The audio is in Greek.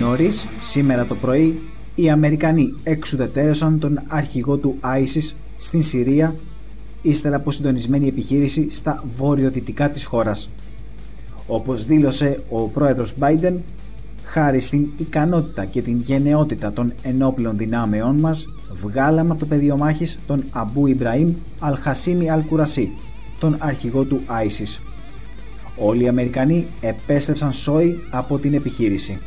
Νωρίς, σήμερα το πρωί, οι Αμερικανοί εξουδετέρωσαν τον αρχηγό του ISIS στην Συρία ύστερα από συντονισμένη επιχείρηση στα βόρειο-δυτικά της χώρας. Όπως δήλωσε ο πρόεδρος Biden, χάρη στην ικανότητα και την γενναιότητα των ενόπλων δυνάμεών μας, βγάλαμε από το πεδίο μάχης τον Αμπού Ιμπραήμ Αλχασίμι Αλκουρασί, τον αρχηγό του ISIS. Όλοι οι Αμερικανοί επέστρεψαν σόι από την επιχείρηση.